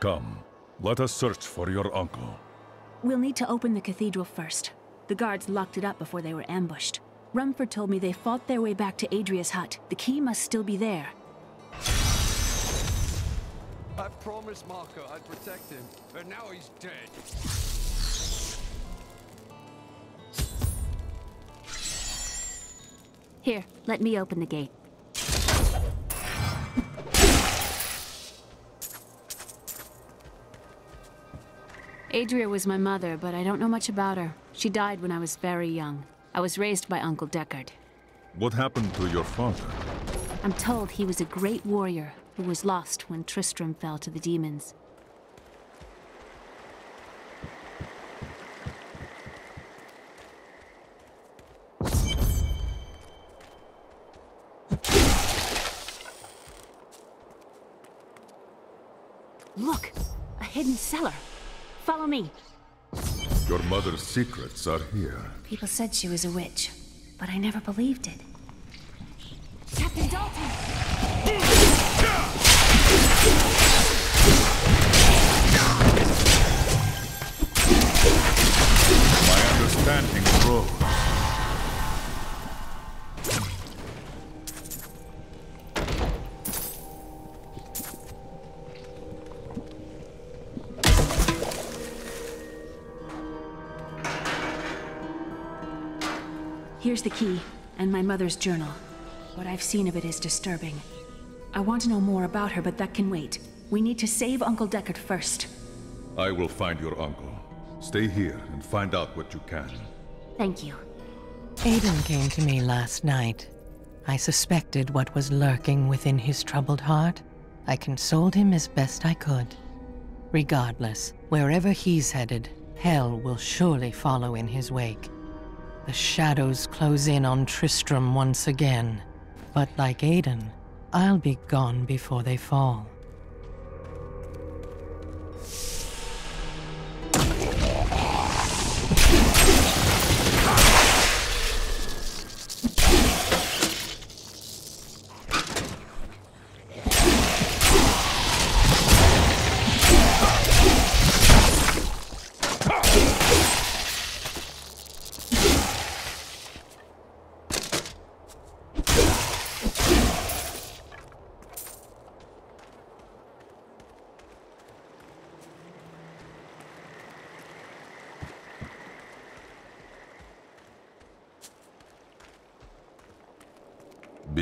Come, let us search for your uncle. We'll need to open the cathedral first. The guards locked it up before they were ambushed. Rumford told me they fought their way back to Adria's hut. The key must still be there. I promised Marco I'd protect him, but now he's dead. Here, let me open the gate. Adria was my mother, but I don't know much about her. She died when I was very young. I was raised by Uncle Deckard. What happened to your father? I'm told he was a great warrior who was lost when Tristram fell to the demons. Look! A hidden cellar! Follow me! Your mother's secrets are here. People said she was a witch, but I never believed it. Captain Daltyn! My understanding grows. Here's the key, and my mother's journal. What I've seen of it is disturbing. I want to know more about her, but that can wait. We need to save Uncle Deckard first. I will find your uncle. Stay here and find out what you can. Thank you. Aidan came to me last night. I suspected what was lurking within his troubled heart. I consoled him as best I could. Regardless, wherever he's headed, hell will surely follow in his wake. The shadows close in on Tristram once again. But like Aidan, I'll be gone before they fall.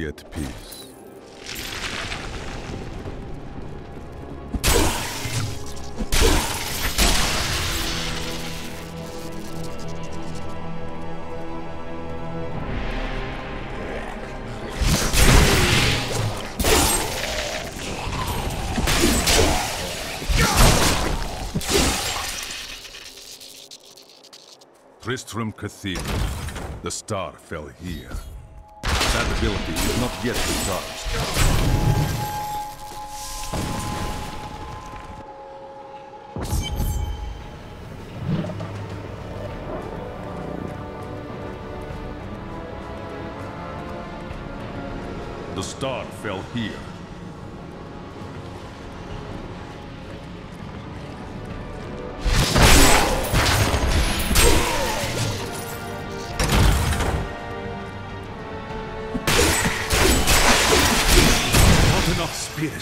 Be at peace. Tristram Cathedral. The star fell here. That ability is not yet recharged. The star fell here.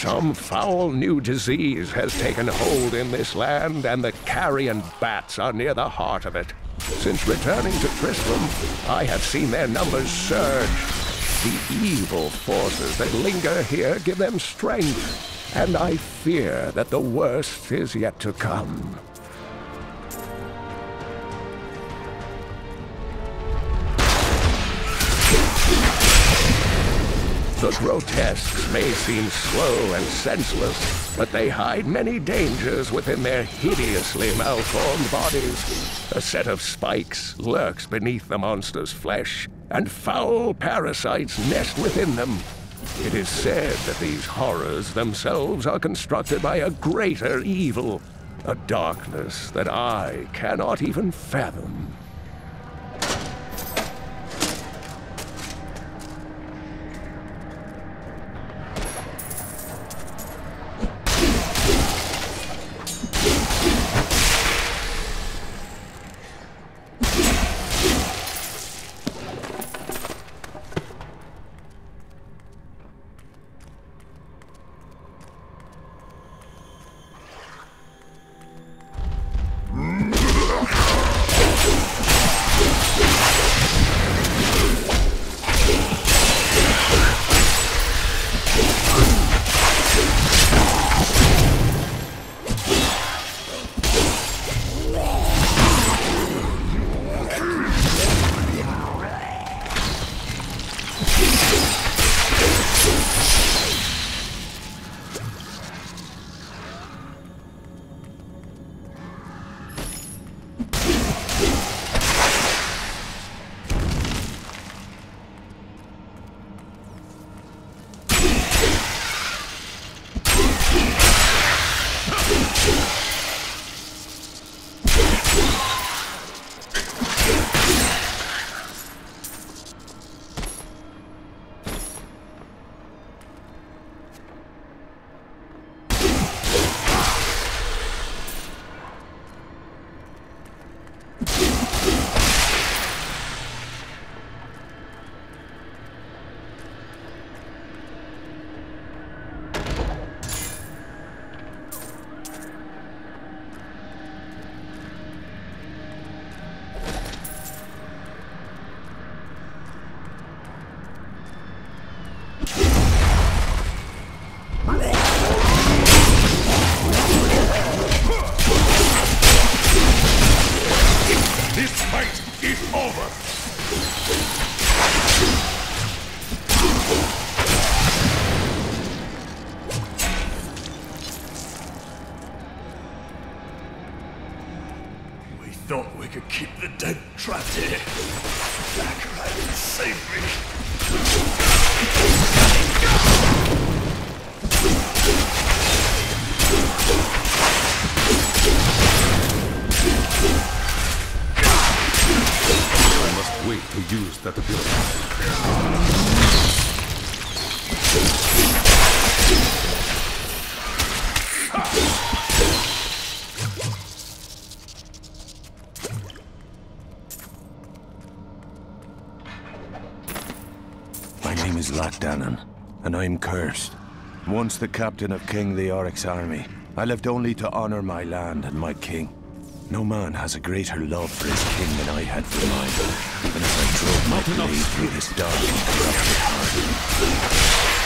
Some foul new disease has taken hold in this land, and the carrion bats are near the heart of it. Since returning to Tristram, I have seen their numbers surge. The evil forces that linger here give them strength, and I fear that the worst is yet to come. The grotesques may seem slow and senseless, but they hide many dangers within their hideously malformed bodies. A set of spikes lurks beneath the monster's flesh, and foul parasites nest within them. It is said that these horrors themselves are constructed by a greater evil, a darkness that I cannot even fathom. Thought we could keep the dead trapped here. Baccarat save me. I must wait to use that ability. Name and I'm cursed. Once the captain of King Leoric's army, I lived only to honor my land and my king. No man has a greater love for his king than I had for mine, even as I drove my blade through this dark and corrupted heart.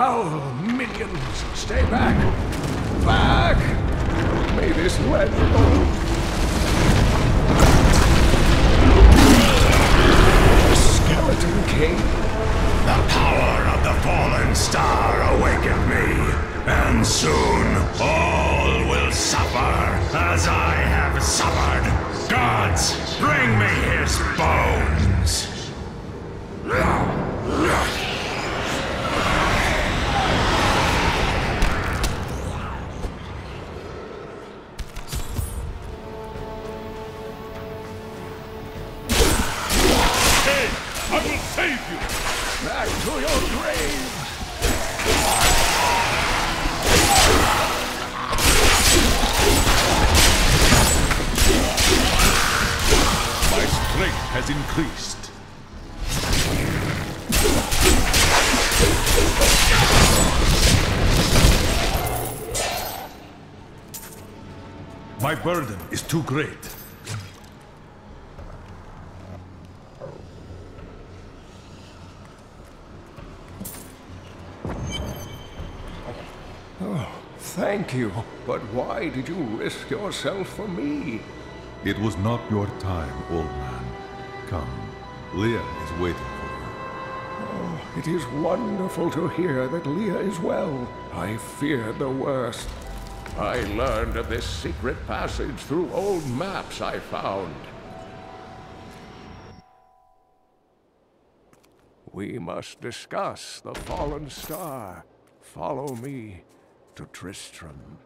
Foul minions, stay back! Back! May this lead alone. Skeleton King? The power of the fallen star awakened me, and soon all will suffer as I have suffered. Gods, bring me his bones! You! Back to your grave! My strength has increased. My burden is too great. Thank you, but why did you risk yourself for me? It was not your time, old man. Come, Leah is waiting for you. Oh, it is wonderful to hear that Leah is well. I feared the worst. I learned of this secret passage through old maps I found. We must discuss the fallen star. Follow me to Tristram.